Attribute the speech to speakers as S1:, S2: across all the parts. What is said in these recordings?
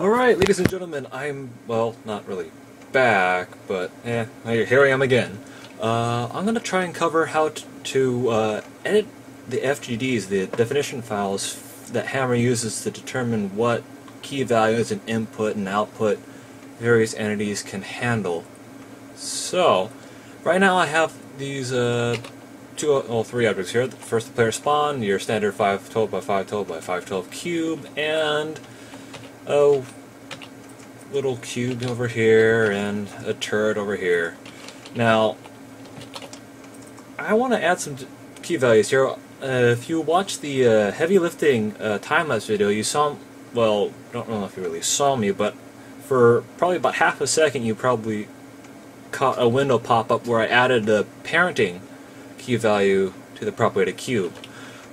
S1: Alright, ladies and gentlemen, I'm, well, not really back, but eh, here I am again. Uh, I'm going to try and cover how to uh, edit the FGDs, the definition files that Hammer uses to determine what key values and input and output various entities can handle. So, right now I have these uh, two, well, three objects here. First, the player spawn, your standard 512 by 512 by 512 cube, and a little cube over here and a turret over here. Now, I want to add some key values here. Uh, if you watch the uh, heavy lifting uh, time-lapse video, you saw, well, don't know if you really saw me, but for probably about half a second you probably caught a window pop up where I added the parenting key value to the prop weighted cube.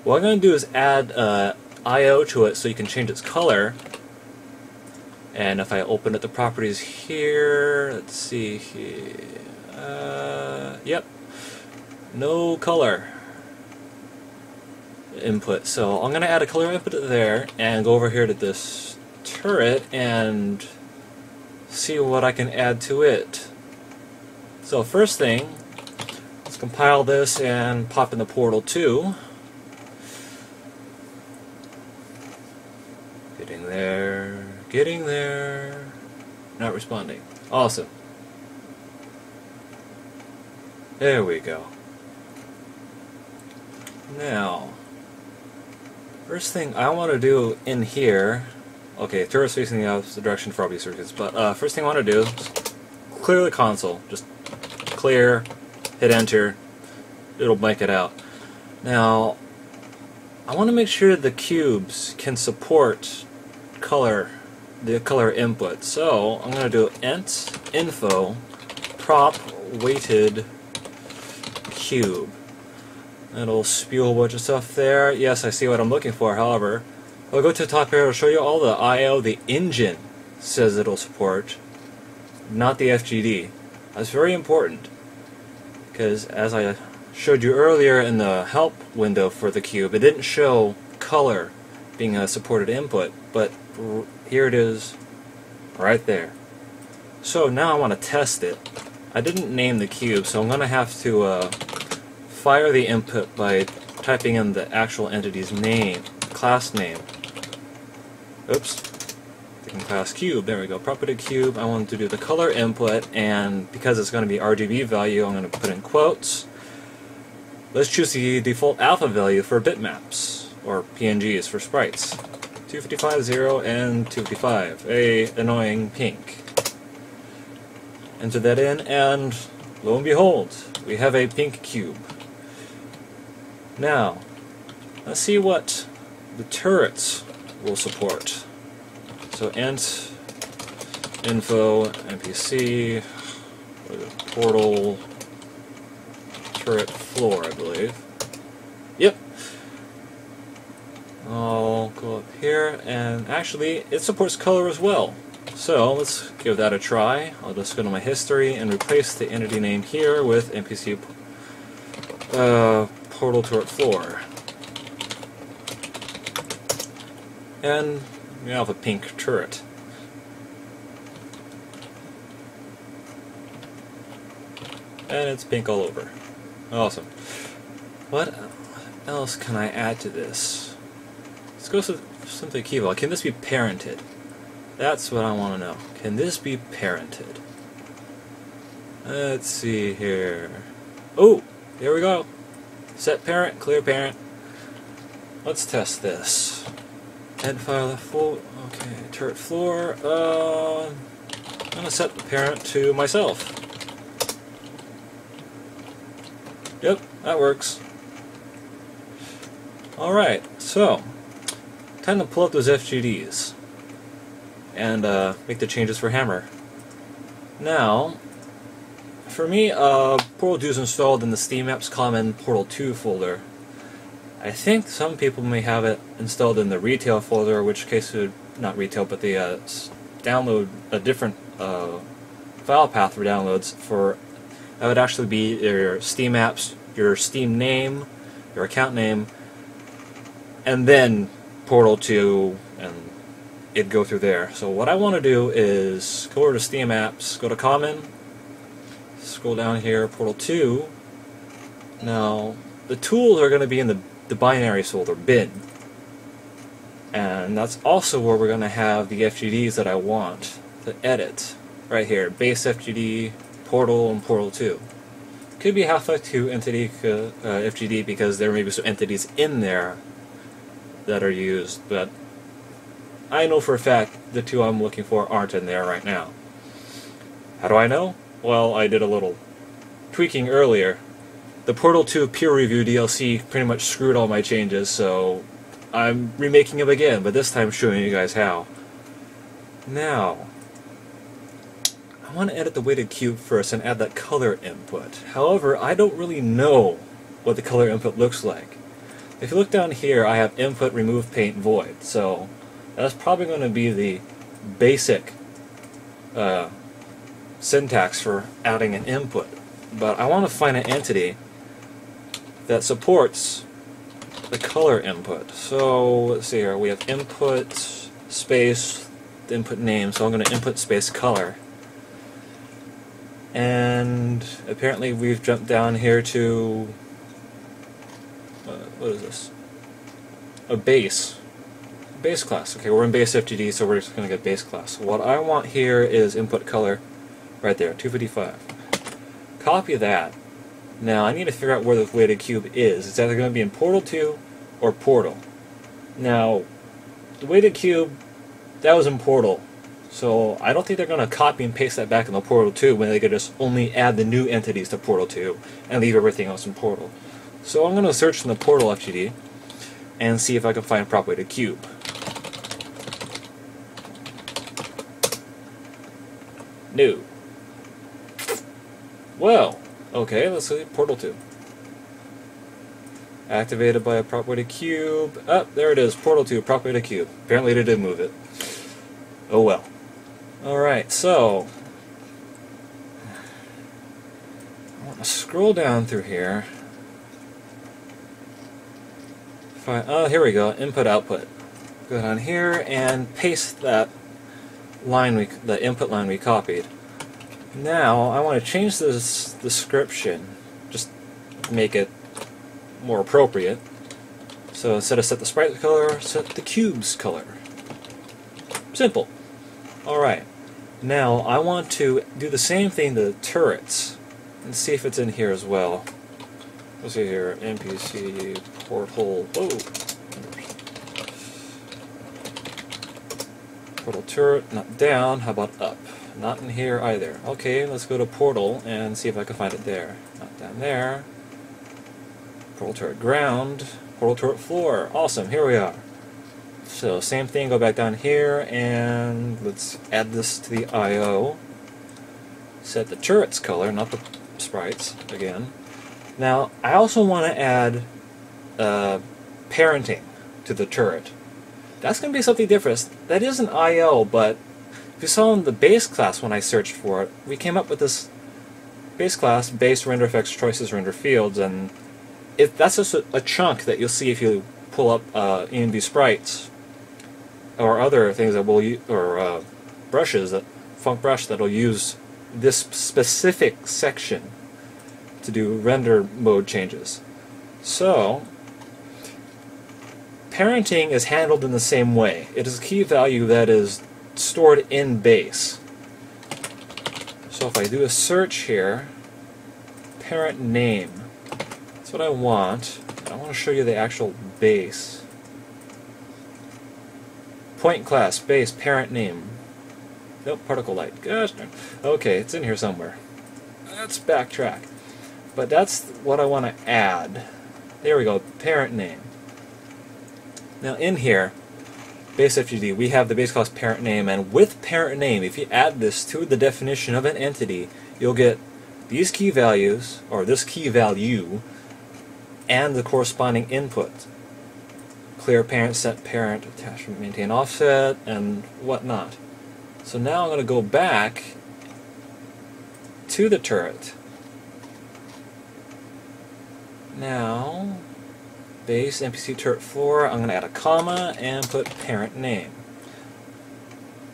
S1: What I'm going to do is add uh, I.O. to it so you can change its color. And if I open up the properties here, let's see here, uh, yep, no color input. So I'm going to add a color input there and go over here to this turret and see what I can add to it. So first thing, let's compile this and pop in the portal 2. Getting there, getting there, not responding. Awesome. There we go. Now, first thing I want to do in here, okay, turret's facing the opposite direction for obvious reasons, but uh, first thing I want to do is clear the console. Just clear, hit enter, it'll blank it out. Now, I want to make sure the cubes can support color, the color input. So I'm going to do int info prop weighted cube. It'll spew a whole bunch of stuff there. Yes, I see what I'm looking for, however. I'll go to the top here, it'll show you all the I.O. the engine says it'll support, not the FGD. That's very important, because as I showed you earlier in the help window for the cube, it didn't show color being a supported input, but here it is, right there. So now I want to test it. I didn't name the cube, so I'm going to have to uh, fire the input by typing in the actual entity's name, class name. Oops. Taking class cube, there we go. Property cube, I want to do the color input, and because it's going to be RGB value, I'm going to put in quotes. Let's choose the default alpha value for bitmaps, or PNGs for sprites. 255, 0, and 255. A annoying pink. Enter that in, and lo and behold, we have a pink cube. Now, let's see what the turrets will support. So int info npc portal turret floor, I believe. Yep. I'll go up here, and actually, it supports color as well. So let's give that a try. I'll just go to my history and replace the entity name here with npc uh, portal turret floor. And we have a pink turret. And it's pink all over. Awesome. What else can I add to this? Go to something key. Can this be parented? That's what I want to know. Can this be parented? Let's see here. Oh, here we go. Set parent, clear parent. Let's test this. Head file the full. Okay, turret floor. Uh, I'm gonna set the parent to myself. Yep, that works. Alright, so, time to pull up those FGDs and uh, make the changes for Hammer. Now, for me, uh, Portal 2 is installed in the Steam Apps Common Portal 2 folder. I think some people may have it installed in the retail folder, which case it would, not retail, but the uh, download a different uh, file path for downloads for, that would actually be your Steam apps, your Steam name, your account name, and then Portal 2 and it'd go through there. So what I want to do is go over to Steam Apps, go to Common, scroll down here, Portal 2. Now, the tools are going to be in the, the binary folder, bin. And that's also where we're going to have the FGDs that I want to edit. Right here, base FGD, Portal, and Portal 2. Could be Half-Life 2 entity uh, FGD because there may be some entities in there that are used, but I know for a fact the two I'm looking for aren't in there right now. How do I know? Well, I did a little tweaking earlier. The Portal 2 peer review DLC pretty much screwed all my changes, so I'm remaking them again, but this time showing you guys how. Now, I want to edit the weighted cube first and add that color input. However, I don't really know what the color input looks like. If you look down here, I have input remove paint void, so that's probably going to be the basic uh, syntax for adding an input. But I want to find an entity that supports the color input. So let's see here, we have input space, the input name, so I'm going to input space color and apparently we've jumped down here to what is this? A base. Base class. Okay we're in base FGD so we're just gonna get base class. What I want here is input color right there 255 copy that. Now I need to figure out where the weighted cube is. It's either going to be in portal 2 or portal. Now the weighted cube that was in portal so I don't think they're going to copy and paste that back in the Portal 2 when they could just only add the new entities to Portal 2 and leave everything else in Portal. So I'm going to search in the Portal FGD and see if I can find a prop weighted cube. New. Well, okay, let's see Portal 2. Activated by a prop weighted cube. Up oh, there it is, Portal 2, prop weighted cube. Apparently they did move it. Oh well. Alright, so I want to scroll down through here. Oh, here we go, input output. Go down here and paste that line we the input line we copied. Now I want to change this description, just make it more appropriate. So instead of set the sprite color, set the cube's color. Simple. Alright. Now, I want to do the same thing to the turrets and see if it's in here as well. Let's see here, NPC portal, whoa! Portal turret, not down, how about up? Not in here either. Okay, let's go to portal and see if I can find it there. Not down there. Portal turret ground, portal turret floor. Awesome, here we are. So same thing, go back down here and let's add this to the I.O. Set the turret's color, not the sprites, again. Now, I also want to add uh, parenting to the turret. That's going to be something different. That is an IL, but if you saw in the base class when I searched for it, we came up with this base class, base render effects choices render fields, and it, that's just a, a chunk that you'll see if you pull up uh, ENV sprites or other things that will or uh, brushes that func_brush that'll use this specific section to do render mode changes. So parenting is handled in the same way. It is a key value that is stored in base. So if I do a search here, parent name, that's what I want. I want to show you the actual base. Point class, base, parent name. Nope, particle light. Gosh darn. Okay, it's in here somewhere. Let's backtrack. But that's what I want to add. There we go, parent name. Now in here, base FGD, we have the base class parent name, and with parent name, if you add this to the definition of an entity, you'll get these key values, or this key value, and the corresponding input clear parent, set parent, attachment, maintain offset, and whatnot. So now I'm going to go back to the turret. Now, base NPC turret floor, I'm going to add a comma and put parent name.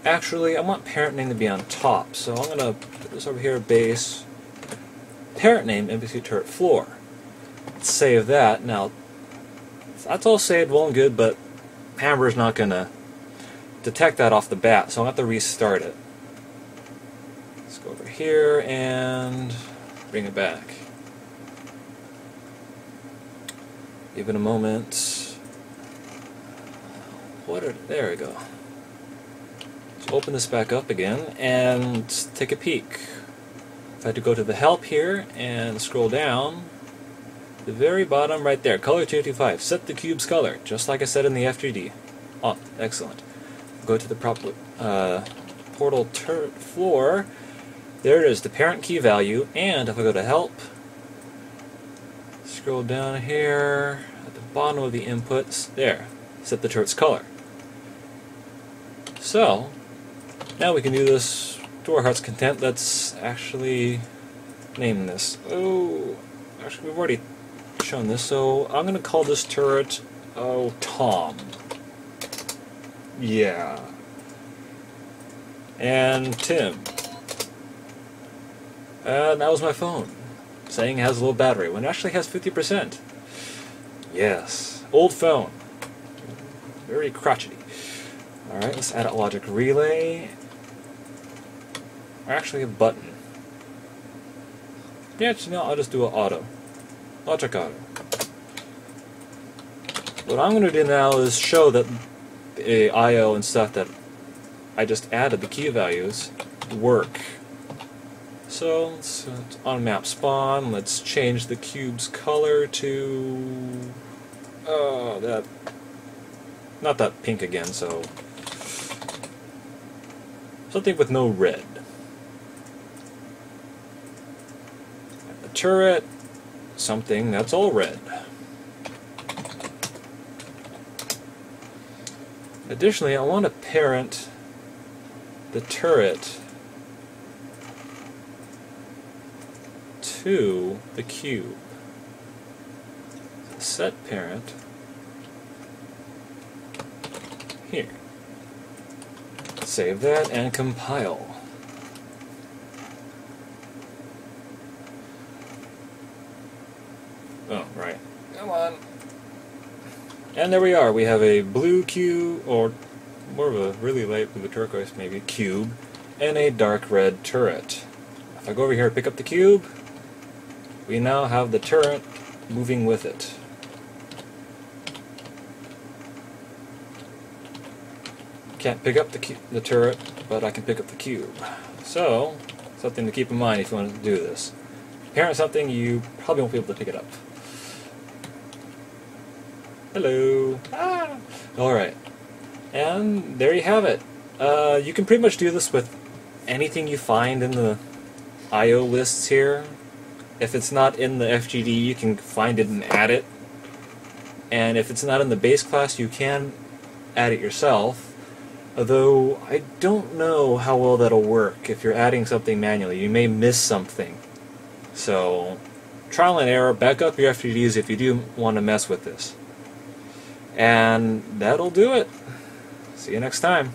S1: Actually, I want parent name to be on top, so I'm going to put this over here, base, parent name, NPC turret floor. Save that. Now, that's all saved well and good, but Hammer's not going to detect that off the bat, so I'll have to restart it. Let's go over here and bring it back. Give it a moment. What are, there we go. Let's open this back up again and take a peek. If I had to go to the help here and scroll down, the very bottom right there, color 225, set the cube's color, just like I said in the FGD. Oh, excellent. Go to the prop, uh, portal floor, there it is, the parent key value, and if I go to help, Scroll down here at the bottom of the inputs. There. Set the turret's color. So, now we can do this to our heart's content. Let's actually name this. Oh, actually we've already shown this, so I'm going to call this turret, oh, Tom. Yeah. And Tim. And that was my phone saying it has a low battery when it actually has 50%. Yes, old phone. Very crotchety. Alright, let's add a logic relay. Or actually a button. Yeah, you know, I'll just do an auto. Logic auto. What I'm going to do now is show that the I.O. and stuff that I just added, the key values, work. So let's on map spawn. Let's change the cube's color to oh that not that pink again. So something with no red. The turret, something that's all red. Additionally, I want to parent the turret to the cube. Set parent here. Save that and compile. Oh, right. Come on. And there we are. We have a blue cube, or more of a really light blue turquoise maybe, cube, and a dark red turret. If I go over here and pick up the cube, we now have the turret moving with it. Can't pick up the, the turret, but I can pick up the cube. So, something to keep in mind if you want to do this. Parent something, you probably won't be able to pick it up. Hello. Ah. Alright. And there you have it. Uh, you can pretty much do this with anything you find in the I.O. lists here. If it's not in the FGD, you can find it and add it. And if it's not in the base class, you can add it yourself. Although, I don't know how well that'll work if you're adding something manually. You may miss something. So, trial and error, back up your FGDs if you do want to mess with this. And that'll do it. See you next time.